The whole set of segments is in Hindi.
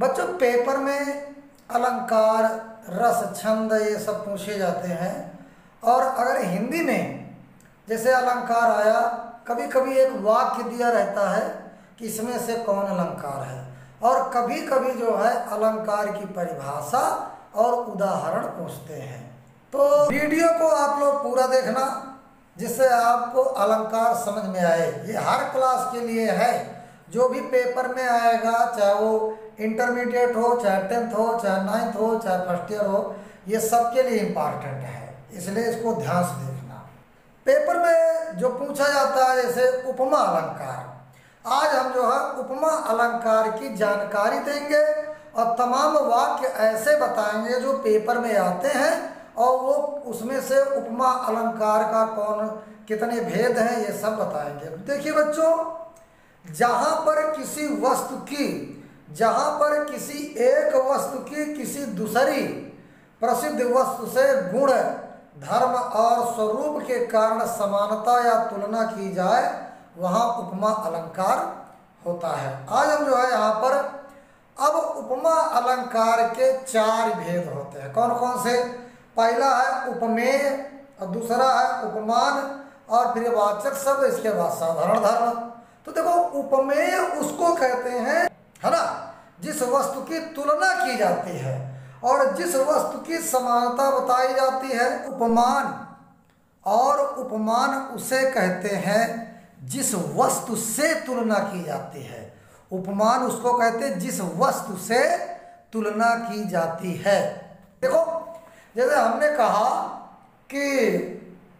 बच्चों, पेपर में अलंकार, रस, छंद, ये सब पूछे जाते हैं। और अगर हिंदी में जैसे अलंकार आया कभी कभी एक वाक्य दिया रहता है कि इसमें से कौन अलंकार है। और कभी कभी जो है, अलंकार की परिभाषा और उदाहरण पूछते हैं। तो वीडियो को आप लोग पूरा देखना, जिससे आपको अलंकार समझ में आए। ये हर क्लास के लिए है। जो भी पेपर में आएगा, चाहे वो इंटरमीडिएट हो, चाहे टेंथ हो, चाहे नाइन्थ हो, चाहे फ़र्स्ट ईयर हो, ये सबके लिए इंपॉर्टेंट है। इसलिए इसको ध्यान से देखना। पेपर में जो पूछा जाता है, जैसे उपमा अलंकार। आज हम जो है उपमा अलंकार की जानकारी देंगे और तमाम वाक्य ऐसे बताएँगे जो पेपर में आते हैं और वो उसमें से उपमा अलंकार का कौन, कितने भेद हैं, ये सब बताएँगे। देखिए बच्चों, जहाँ पर किसी वस्तु की जहाँ पर किसी एक वस्तु की किसी दूसरी प्रसिद्ध वस्तु से गुण, धर्म और स्वरूप के कारण समानता या तुलना की जाए, वहाँ उपमा अलंकार होता है। आज हम जो है यहाँ पर, अब उपमा अलंकार के चार भेद होते हैं। कौन कौन से? पहला है उपमेय, और दूसरा है उपमान, और फिर वाचक शब्द, इसके बाद साधारण धर्म। तो देखो, उपमेय उसको कहते हैं है ना? जिस वस्तु की तुलना की जाती है और जिस वस्तु की समानता बताई जाती है, उपमान। और उपमान उसे कहते हैं जिस वस्तु से तुलना की जाती है। उपमान उसको कहते हैं जिस वस्तु से तुलना की जाती है। देखो, जैसे हमने कहा कि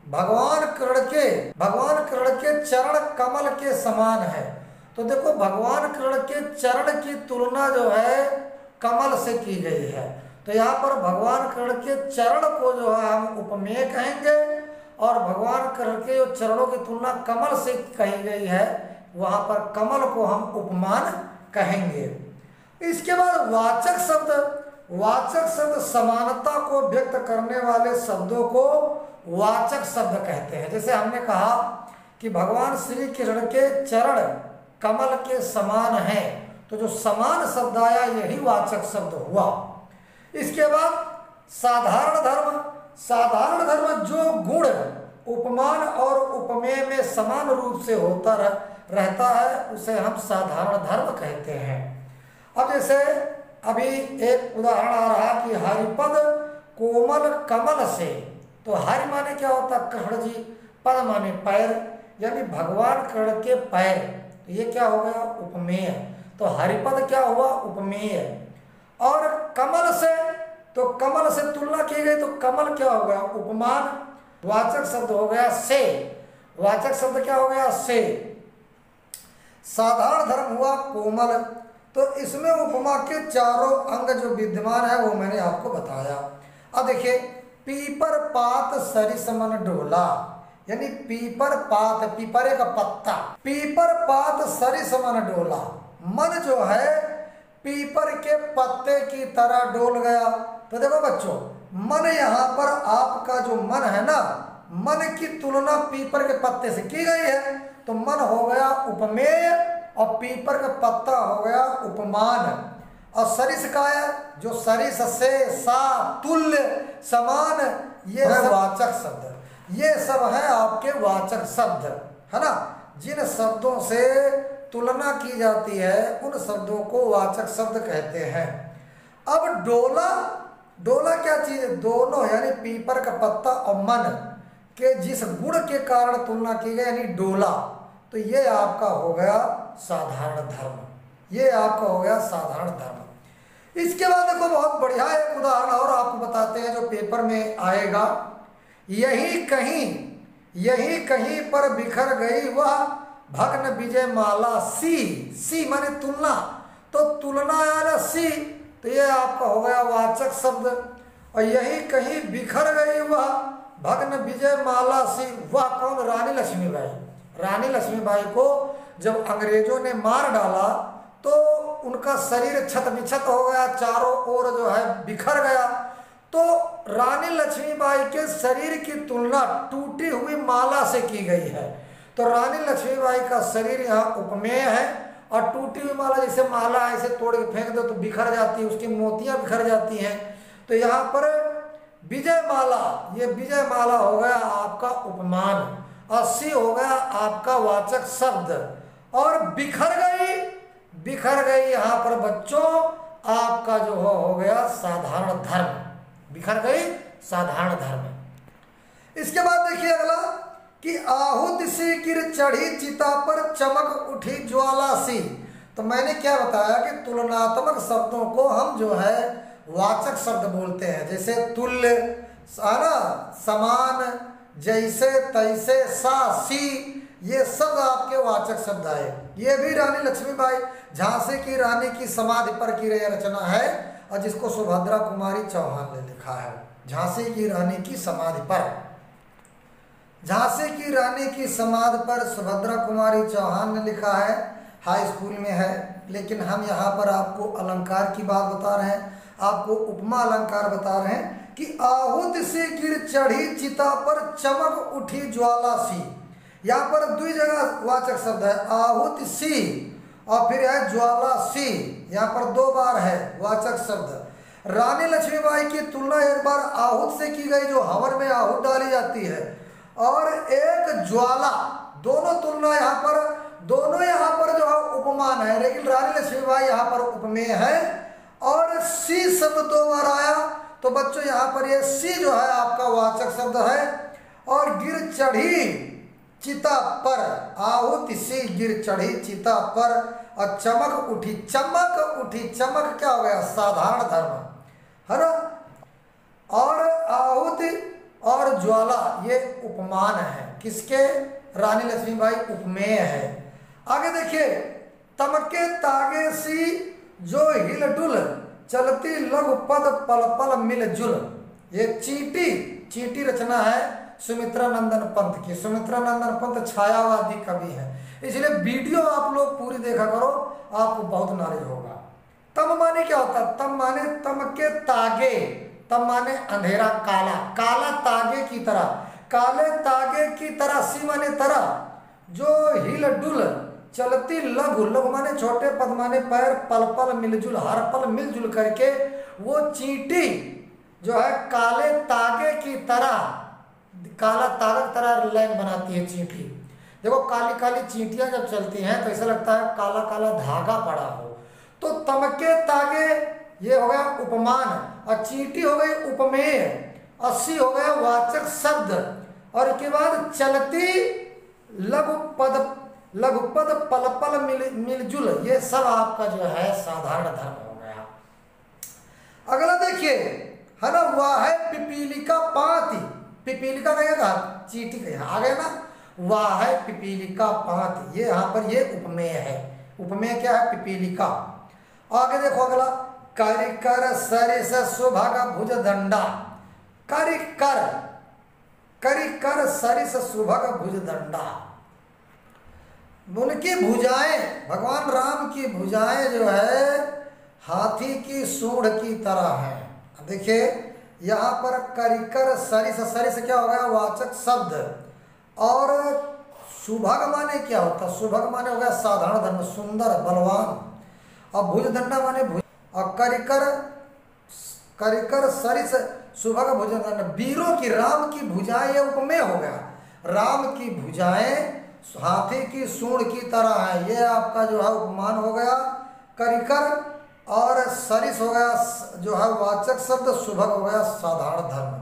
भगवान कृण के, भगवान कृण के चरण कमल के समान है। तो देखो भगवान कृण के चरण की तुलना जो है, कमल से की गई है। तो यहाँ पर भगवान कृण के चरण को जो है, हम उपमेय कहेंगे और भगवान कृण के जो चरणों की तुलना कमल से कही गई है, वहाँ पर कमल को हम उपमान कहेंगे। इसके बाद वाचक शब्द वाचक शब्द समानता को व्यक्त करने वाले शब्दों को वाचक शब्द कहते हैं। जैसे हमने कहा कि भगवान श्री कृष्ण के चरण कमल के समान है। तो जो समान शब्द आया यही वाचक शब्द हुआ। इसके बाद साधारण धर्म साधारण धर्म जो गुण उपमान और उपमेय में समान रूप से होता रह, रहता है उसे हम साधारण धर्म कहते हैं। अब जैसे अभी एक उदाहरण आ रहा कि हरिपद कोमल कमल से तो हरि माने क्या होता? कृष्ण जी पद माने पैर यानी भगवान कृष्ण के पैर। ये क्या हो गया? उपमेय। तो हरिपद क्या हुआ? उपमेय। और कमल से तो कमल से तुलना की गई तो कमल क्या हो गया? उपमान। वाचक शब्द हो गया से। वाचक शब्द क्या हो गया? से। साधारण धर्म हुआ कोमल। तो इसमें उपमा के चारों अंग जो विद्यमान है, वो मैंने आपको बताया। अब देखिए पीपर पात सरिसमन डोला। यानी पीपर पात पीपरे का पत्ता। पीपर पात सरिसमन डोला। मन जो है पीपर के पत्ते की तरह डोल गया। तो देखो बच्चों मन यहाँ पर आपका जो मन है ना मन की तुलना पीपर के पत्ते से की गई है। तो मन हो गया उपमेय और पीपर का पत्ता हो गया उपमान। और सरिस का है जो सरिस से सा तुल्य समान ये वाचक शब्द ये सब है आपके वाचक शब्द, है ना? जिन शब्दों से तुलना की जाती है, उन शब्दों को वाचक शब्द कहते हैं। अब डोला डोला क्या चीज़? है दोनों, यानी पीपर का पत्ता और मन के जिस गुण के कारण तुलना की गई, यानी डोला तो ये आपका हो गया साधारण धर्म। ये आपका हो गया साधारण धर्म। इसके बाद देखो बहुत बढ़िया एक उदाहरण और आपको बताते हैं जो पेपर में आएगा। यही कहीं यही कहीं पर बिखर गई वह भग्न विजय माला सी सी माने तुलना। तो तुलना आया सी तो ये आपका हो गया वाचक शब्द। और यही कहीं बिखर गई वह भग्न विजय माला सी, वह कौन? रानी लक्ष्मी लक्ष्मीबाई रानी लक्ष्मी लक्ष्मीबाई को जब अंग्रेज़ों ने मार डाला तो उनका शरीर छत विछत हो गया, चारों ओर जो है बिखर गया। तो रानी लक्ष्मीबाई के शरीर की तुलना टूटी हुई माला से की गई है। तो रानी लक्ष्मीबाई का शरीर यहाँ उपमेय है और टूटी हुई माला जैसे माला ऐसे तोड़ के फेंक दो तो बिखर जाती है उसकी मोतियाँ बिखर जाती हैं। तो यहाँ पर विजय माला ये विजय माला हो गया आपका उपमान अस्सी हो गया आपका वाचक शब्द। और बिखर गई बिखर गई यहाँ पर बच्चों आपका जो हो, हो गया साधारण धर्म। बिखर गई साधारण धर्म। इसके बाद देखिए अगला, कि आहुत सी गिर चढ़ी चिता पर चमक उठी ज्वाला सी। तो मैंने क्या बताया कि तुलनात्मक शब्दों को हम जो है, वाचक शब्द बोलते हैं। जैसे तुल्य सारा समान, जैसे, तैसे, सा, सी, ये सब आपके वाचक शब्द आए। ये भी रानी लक्ष्मीबाई, झांसी की रानी की समाधि पर की रचना है। और जिसको सुभद्रा कुमारी चौहान ने लिखा है, झांसी की रानी की समाधि पर। झांसी की रानी की समाधि पर सुभद्रा कुमारी चौहान ने लिखा है, हाई स्कूल में है, लेकिन हम यहाँ पर आपको अलंकार की बात बता रहे हैं, आपको उपमा अलंकार बता रहे हैं कि आहुत से गिर चढ़ी चिता पर चमक उठी ज्वाला सी। यहाँ पर दो जगह वाचक शब्द है, आहुत सी। और फिर है ज्वाला सी। यहाँ पर दो बार है वाचक शब्द। रानी लक्ष्मीबाई की तुलना एक बार आहूत से की गई, जो हवन में आहूत डाली जाती है। और एक ज्वाला, दोनों तुलना यहाँ पर, दोनों यहाँ पर जो है उपमान है। लेकिन रानी लक्ष्मीबाई यहाँ पर उपमेय है। और सी शब्द दो बार आया तो बच्चों, यहाँ पर ये सी जो है आपका वाचक शब्द है। और गिर चढ़ी चिता पर आहुति सी गिर चढ़ी चिता पर और चमक उठी चमक उठी, चमक क्या हो गया? साधारण धर्म। है ना? और आहुति और ज्वाला, ये उपमान है। किसके? रानी लक्ष्मीबाई उपमेय है। आगे देखिए, तमके तागे सी जो हिल डुल चलती लघु पद पल पल मिल जुल ये चीटी चीटी रचना है। सुमित्रा नंदन पंत की। सुमित्रा नंदन पंत छायावादी कवि है। इसलिए वीडियो आप लोग पूरी देखा करो, आपको बहुत नॉलेज होगा। तम माने क्या होता है? तम माने तम के तागे। तब माने अंधेरा काला। काला तागे की तरह। काले तागे की तरह, सी माने तरह। जो हिल डुल, चलती लघु लघु माने छोटे पद माने पैर, पल पल, मिलजुल, हर पल मिलजुल करके वो चींटी जो है काले तागे की तरह काला तागा की तरह लाइन बनाती है चींटी। देखो, काली काली चींटियाँ जब चलती हैं तो ऐसा लगता है काला काला धागा पड़ा हो। तो तमके तागे, ये हो गया उपमान, और चीटी हो गई उपमेय, अस्सी हो गया वाचक शब्द, और इसके बाद चलती लघु पद लघु पद पल पल मिल, मिलजुल, ये सब आपका जो है साधारण धर्म हो गया। अगला देखिए है ना वह है पिपीलिका पाती। पिपीलिका का कहा, चीटी का आ गया ना। वह है पिपीलिका पाती ये यहाँ पर ये उपमेय है। उपमेय क्या है? पिपीलिका। आगे देखो अगला, करिकर सरिस सुभग भुज दंडा। करिकर करिकर सरिस सुभग भुज दंडा। उनकी भुजाएँ, भगवान राम की भुजाएँ जो है, हाथी की सूढ़ की तरह है। देखिए यहाँ पर करिकर सरिस सरिस क्या हो गया? वाचक शब्द। और सुभग माने क्या होता? सुभग माने हो गया साधारण धर्म, सुंदर, बलवान। और भुज दंडा माने भुज और करिकर करिकर, सरिस का भुजन वीरों की, राम की भुजाएँ ये उपमेय हो गया। राम की भुजाएँ हाथी की सूढ़ की तरह है। ये आपका जो है, उपमान हो गया। करिकर और सरिस हो गया, जो है वाचक शब्द सुभग हो गया साधारण धर्म।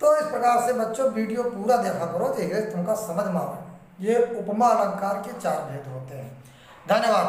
तो इस प्रकार से बच्चों, वीडियो पूरा देखा करो, देखिए तुमका समझ में ये उपमा अलंकार के चार भेद होते हैं। धन्यवाद.